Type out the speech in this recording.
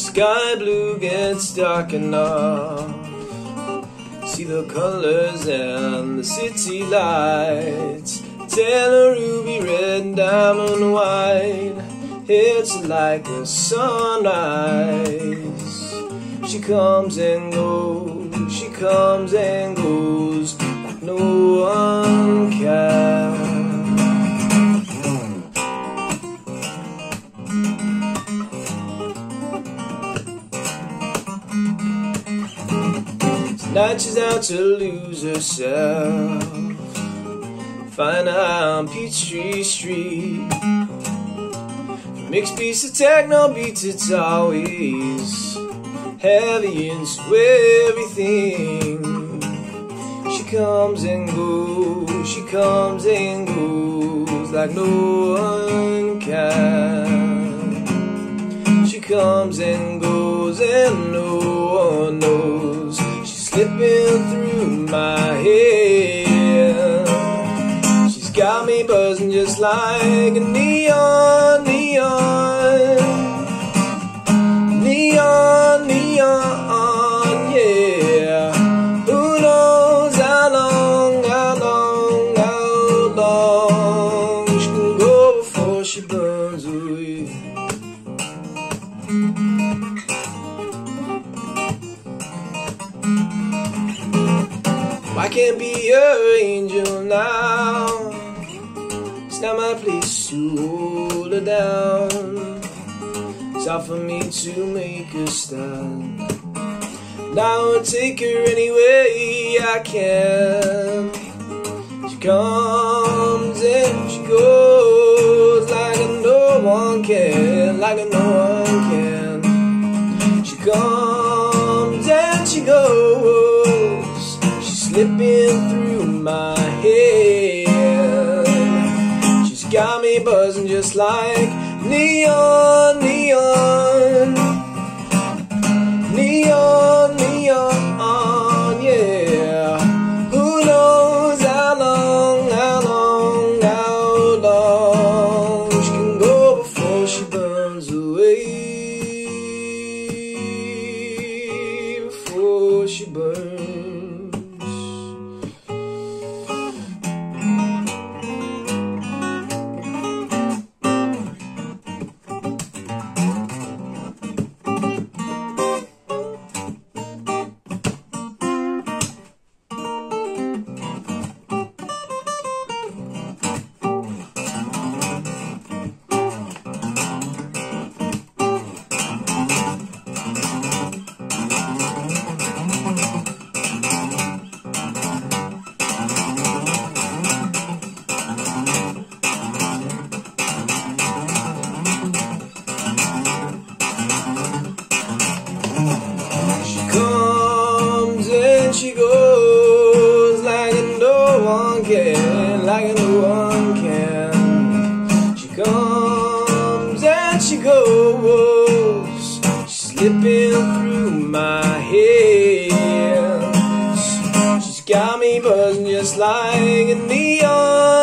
sky blue gets dark enough. See the colors and the city lights. Tell a ruby red diamond white. It's like a sunrise. She comes and goes, she comes and Tonight she's out to lose herself. Find her on Peachtree Street. Mixed beats of techno beats, it's always heavy into everything. She comes and goes, she comes and goes like no one can. She comes and goes and no one knows. She's slipping through my head. She's got me buzzing just like a neon, neon. Neon, neon, yeah. Who knows how long, how long, how long she can go before she burns away. I can't be your angel now. It's not my place to hold her down. It's hard for me to make a stand. Now I'll take her any way I can. She comes and she goes like no one can, like no one can. She comes slipping through my head. She's got me buzzing just like neon, neon. Neon, neon, yeah. Who knows how long, how long, how long she can go before she burns away. Before she burns. Like no one can. She comes and she goes, she's slipping through my hands. She's got me buzzing just like a neon.